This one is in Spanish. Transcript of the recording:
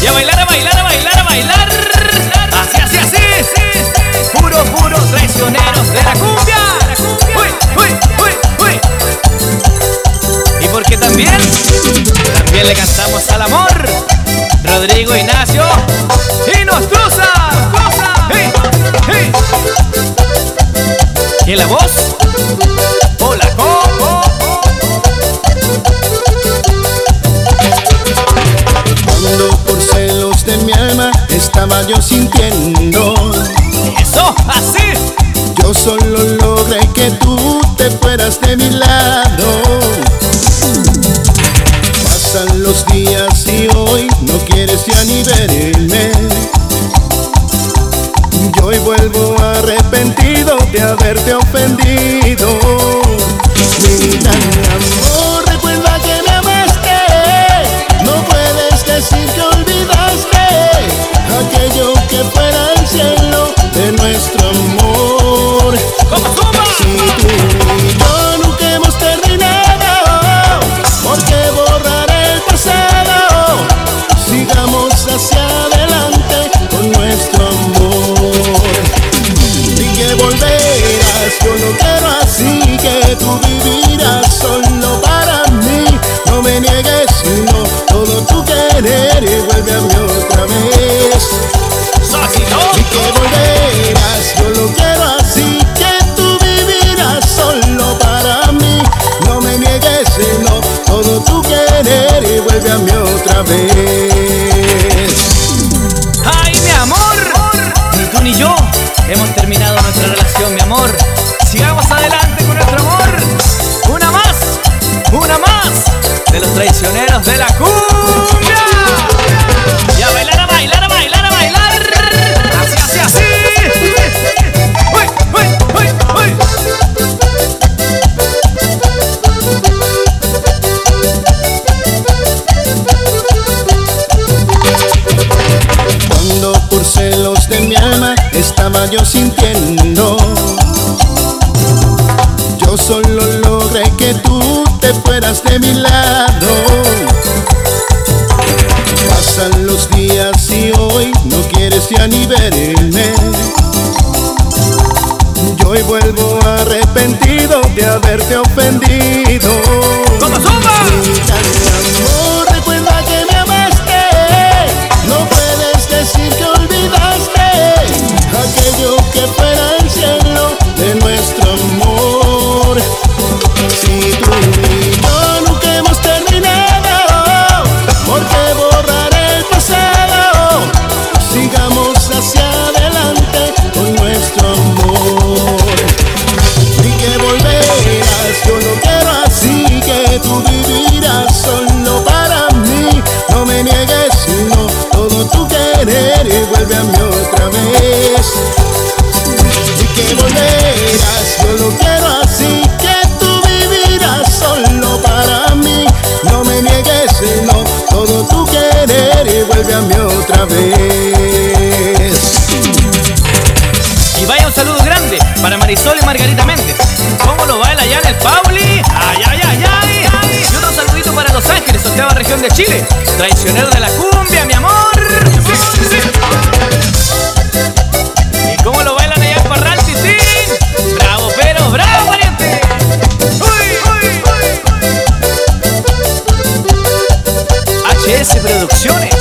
Y a bailar, a bailar, a bailar, a bailar. Así, así, así. Puro, puro traicioneros de la cumbia. Uy, uy, uy, uy. Y porque también, también le cantamos al amor. Rodrigo Ignacio y Nostroza. Hey, hey. Y la voz, hola, Coco. Yo sintiendo. Eso, así. Yo solo logré que tú te fueras de mi lado. Pasan los días y hoy no quieres ya ni verme. Yo hoy vuelvo arrepentido de haberte ofendido Otra vez ¡Ay, mi amor! Ni tú ni yo hemos terminado nuestra relación, mi amor. Sigamos adelante con nuestro amor. Una más, una más de los traicioneros de la cumbia. Yo sintiendo. Yo solo logré que tú te fueras de mi lado. Pasan los días y hoy no quieres ya ni verme. Yo hoy vuelvo arrepentido de haberte ofendido Y vaya un saludo grande para Marisol y Margarita Méndez. ¿Cómo lo baila allá en el Pauli? ¡Ay, ay, ay, ay! ay. Y otro saludito para Los Ángeles, octava región de Chile. Traicionero de la cumbia, mi amor. ¿Y cómo lo bailan allá en Parral, Titín? ¡Bravo, pero bravo, pariente! ¡Uy, uy, uy! HS Producciones.